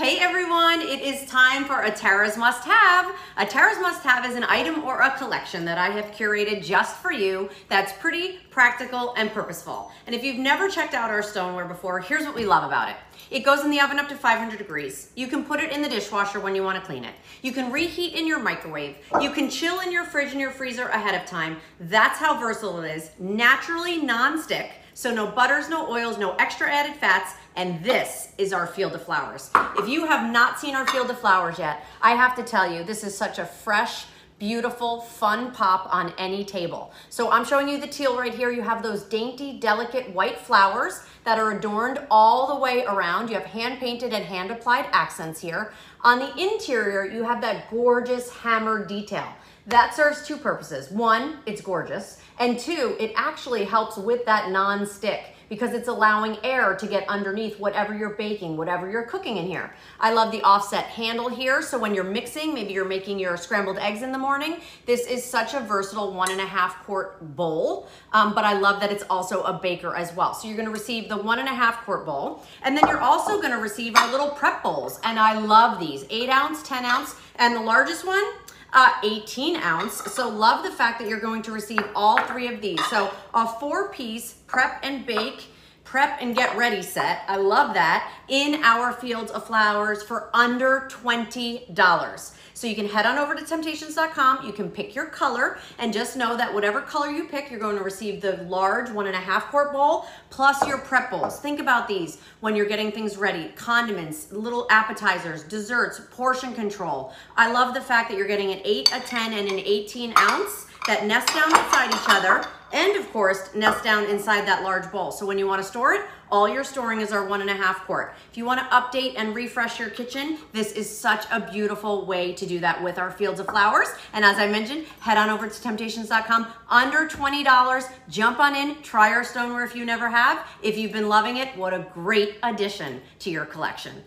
Hey everyone, it is time for a Tara's Must Have. A Tara's Must Have is an item or a collection that I have curated just for you that's pretty practical and purposeful. And if you've never checked out our stoneware before, here's what we love about it. It goes in the oven up to 500 degrees. You can put it in the dishwasher when you want to clean it. You can reheat in your microwave. You can chill in your fridge and your freezer ahead of time. That's how versatile it is. Naturally non-stick, so no butters, no oils, no extra added fats, and this is our field of flowers. If you have not seen our field of flowers yet, I have to tell you, this is such a fresh, beautiful, fun pop on any table. So I'm showing you the teal right here. You have those dainty, delicate white flowers that are adorned all the way around. You have hand painted and hand applied accents here. On the interior, you have that gorgeous hammered detail. That serves two purposes. One, it's gorgeous. And two, it actually helps with that non-stick because it's allowing air to get underneath whatever you're baking, whatever you're cooking in here. I love the offset handle here. So when you're mixing, maybe you're making your scrambled eggs in the morning, this is such a versatile one and a half quart bowl. Um, but I love that it's also a baker as well. So you're gonna receive the one and a half quart bowl. And then you're also gonna receive our little prep bowls. And I love these, eight ounce, 10 ounce, and the largest one, uh, 18 ounce. So love the fact that you're going to receive all three of these. So a four piece prep and bake prep and get ready set. I love that in our fields of flowers for under $20. So you can head on over to temptations.com. You can pick your color and just know that whatever color you pick, you're going to receive the large one and a half quart bowl plus your prep bowls. Think about these when you're getting things ready. Condiments, little appetizers, desserts, portion control. I love the fact that you're getting an 8, a 10, and an 18 ounce that nest down inside each other and of course nest down inside that large bowl. So when you wanna store it, all you're storing is our one and a half quart. If you wanna update and refresh your kitchen, this is such a beautiful way to do that with our fields of flowers. And as I mentioned, head on over to temptations.com, under $20, jump on in, try our stoneware if you never have. If you've been loving it, what a great addition to your collection.